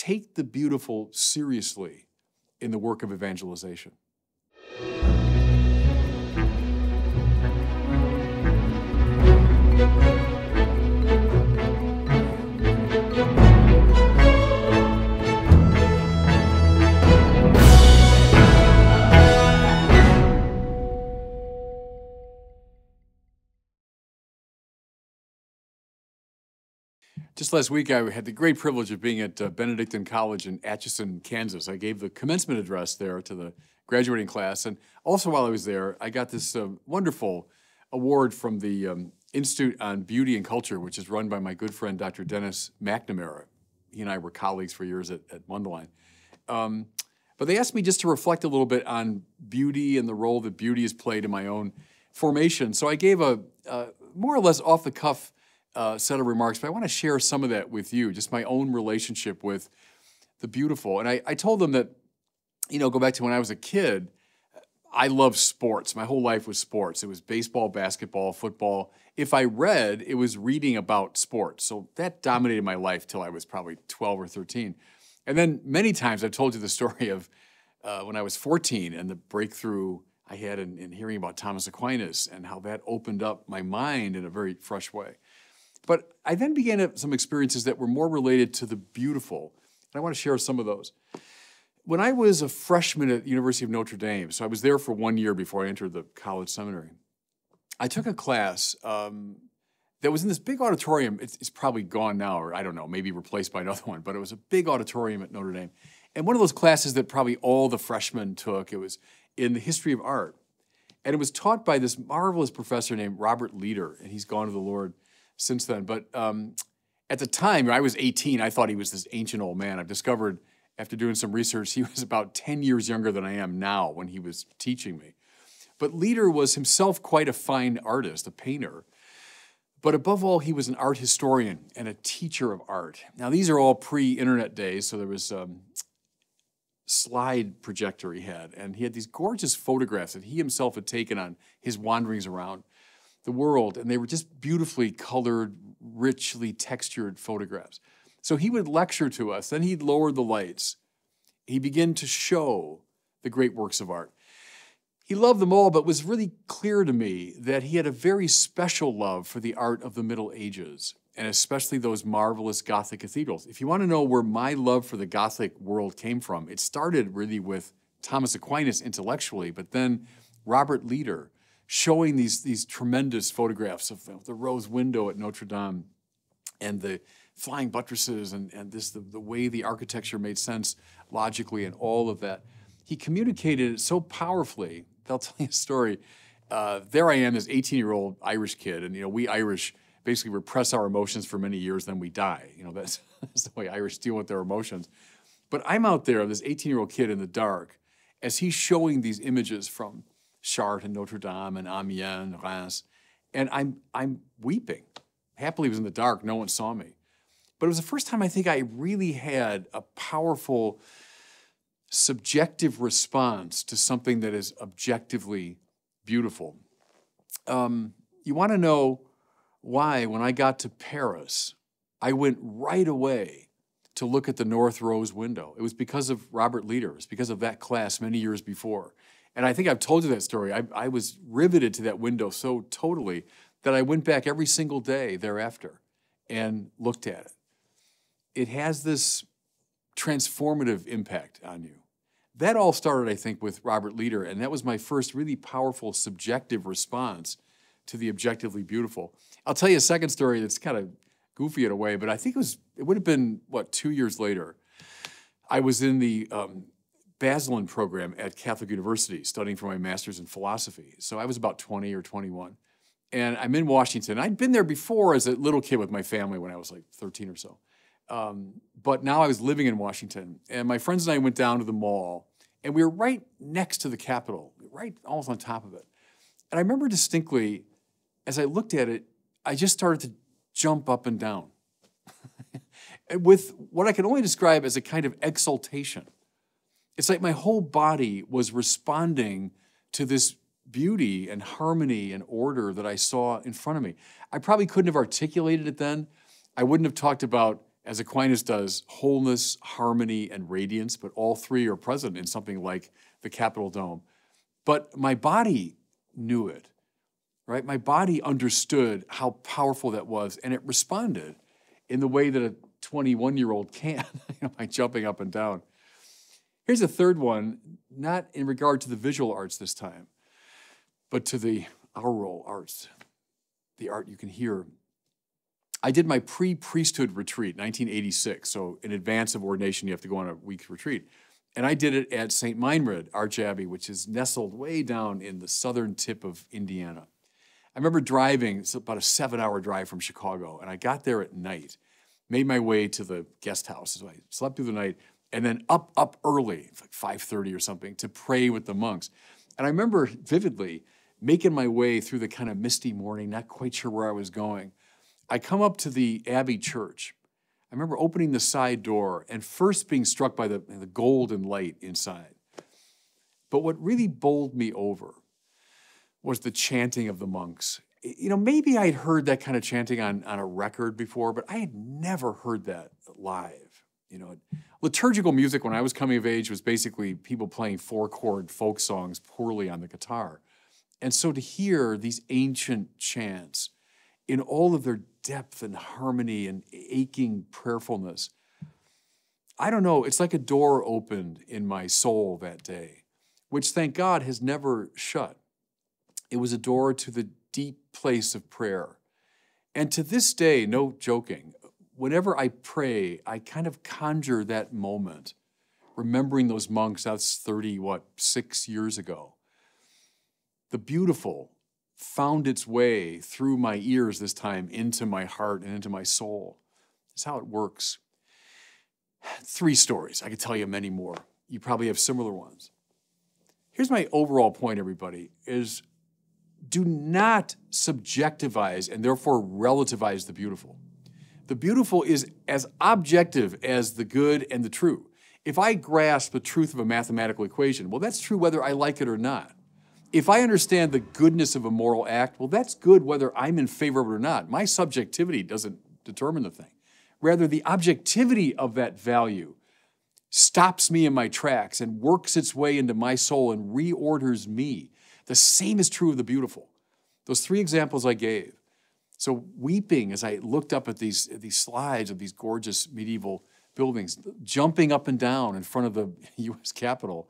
take the beautiful seriously in the work of evangelization. Just last week, I had the great privilege of being at uh, Benedictine College in Atchison, Kansas. I gave the commencement address there to the graduating class. And also, while I was there, I got this uh, wonderful award from the um, Institute on Beauty and Culture, which is run by my good friend, Dr. Dennis McNamara. He and I were colleagues for years at, at. Um, but they asked me just to reflect a little bit on beauty and the role that beauty has played in my own formation. So I gave a, a more or less off the cuff uh, set of remarks, but I want to share some of that with you, just my own relationship with the beautiful. And I, I told them that, you know, go back to when I was a kid, I loved sports. My whole life was sports. It was baseball, basketball, football. If I read, it was reading about sports. So that dominated my life till I was probably 12 or 13. And then many times I've told you the story of uh, when I was 14 and the breakthrough I had in, in hearing about Thomas Aquinas and how that opened up my mind in a very fresh way. But I then began some experiences that were more related to the beautiful. And I want to share some of those. When I was a freshman at the University of Notre Dame, so I was there for one year before I entered the college seminary, I took a class um, that was in this big auditorium. It's, it's, probably gone now, or I don't know, maybe replaced by another one, but it was a big auditorium at Notre Dame. And one of those classes that probably all the freshmen took, it was in the history of art. And it was taught by this marvelous professor named Robert Leader, and he's gone to the Lord since then. But um, at the time, I was 18, I thought he was this ancient old man. I've discovered after doing some research, he was about 10 years younger than I am now when he was teaching me. But Leader was himself quite a fine artist, a painter. But above all, he was an art historian and a teacher of art. Now, these are all pre internet days, so there was a um, slide projector he had, and he had these gorgeous photographs that he himself had taken on his wanderings around the world, and they were just beautifully colored, richly textured photographs. So he would lecture to us, then he'd lower the lights. He began to show the great works of art. He loved them all, but was really clear to me that he had a very special love for the art of the Middle Ages, and especially those marvelous Gothic cathedrals. If you want to know where my love for the Gothic world came from, it started really with Thomas Aquinas intellectually, but then Robert Leader showing these, these tremendous photographs of the, rose window at Notre Dame and the flying buttresses and, and this the, the way the architecture made sense logically and all of that. He communicated it so powerfully. I'll tell you a story. Uh, there I am, this 18-year-old Irish kid, and you know we Irish basically repress our emotions for many years, then we die. You know that's, that's the way Irish deal with their emotions. But I'm out there, this 18-year-old kid in the dark, as he's showing these images from Chartres and Notre Dame and Amiens Reims. And I'm, I'm weeping. Happily, it was in the dark. No one saw me. But it was the first time I think I really had a powerful subjective response to something that is objectively beautiful. Um, you want to know why, when I got to Paris, I went right away to look at the North Rose window. It was because of Robert Leader. It was because of that class many years before. And I think I've told you that story. I, I was riveted to that window so totally that I went back every single day thereafter and looked at it. It has this transformative impact on you. That all started, I think, with Robert Leader, and that was my first really powerful subjective response to the objectively beautiful. I'll tell you a second story that's kind of goofy in a way, but I think it was it would have been what two years later. I was in the um, Basselin program at Catholic University studying for my master's in philosophy. So I was about 20 or 21. And I'm in Washington. I'd been there before as a little kid with my family when I was like 13 or so. Um, but now I was living in Washington. And my friends and I went down to the mall. And we were right next to the Capitol, right almost on top of it. And I remember distinctly, as I looked at it, I just started to jump up and down with what I can only describe as a kind of exultation. It's like my whole body was responding to this beauty and harmony and order that I saw in front of me. I probably couldn't have articulated it then. I wouldn't have talked about as Aquinas does, wholeness, harmony, and radiance, but all three are present in something like the Capitol Dome. But my body knew it, right? My body understood how powerful that was, and it responded in the way that a 21 year old can, by jumping up and down. Here's a third one, not in regard to the visual arts this time, but to the aural arts, the art you can hear. I did my pre priesthood retreat, 1986. So, in advance of ordination, you have to go on a week's retreat. And I did it at St. Meinrad Archabbey, which is nestled way down in the southern tip of Indiana. I remember driving, it's about a seven hour drive from Chicago, and I got there at night, made my way to the guest house. So I slept through the night, and then up, up early, like 5.30 or something, to pray with the monks. And I remember vividly making my way through the kind of misty morning, not quite sure where I was going. I come up to the Abbey Church, I remember opening the side door and first being struck by the, the golden light inside. But what really bowled me over was the chanting of the monks. You know, maybe I'd heard that kind of chanting on, on a record before, but I had never heard that live. You know, liturgical music when I was coming of age was basically people playing four chord folk songs poorly on the guitar. And so to hear these ancient chants in all of their depth and harmony and aching prayerfulness. I don't know, it's like a door opened in my soul that day, which thank God has never shut. It was a door to the deep place of prayer. And to this day, no joking, whenever I pray, I kind of conjure that moment, remembering those monks, that's 30, what, six years ago. The beautiful, found its way through my ears this time into my heart and into my soul. That's how it works. Three stories. I could tell you many more. You probably have similar ones. Here's my overall point, everybody, is do not subjectivize and therefore relativize the beautiful. The beautiful is as objective as the good and the true. If I grasp the truth of a mathematical equation, well, that's true whether I like it or not if I understand the goodness of a moral act, well, that's good whether I'm in favor of it or not. My subjectivity doesn't determine the thing. Rather, the objectivity of that value stops me in my tracks and works its way into my soul and reorders me. The same is true of the beautiful. Those three examples I gave. So, weeping as I looked up at these, at these slides of these gorgeous medieval buildings, jumping up and down in front of the US Capitol,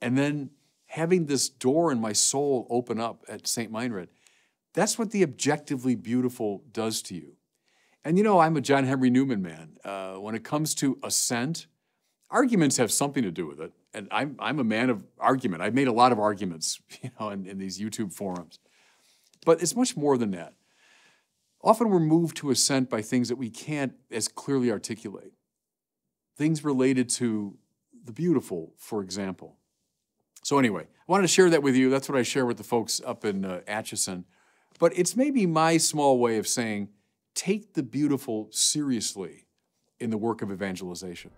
and then having this door in my soul open up at St. Meinrad, that's what the objectively beautiful does to you. And you know, I'm a John Henry Newman man. Uh, when it comes to assent, arguments have something to do with it. And I'm, I'm a man of argument. I've made a lot of arguments, you know, in, in these YouTube forums. But it's much more than that. Often we're moved to assent by things that we can't as clearly articulate. Things related to the beautiful, for example. So anyway, I wanted to share that with you. That's what I share with the folks up in uh, Atchison. But it's maybe my small way of saying, take the beautiful seriously in the work of evangelization.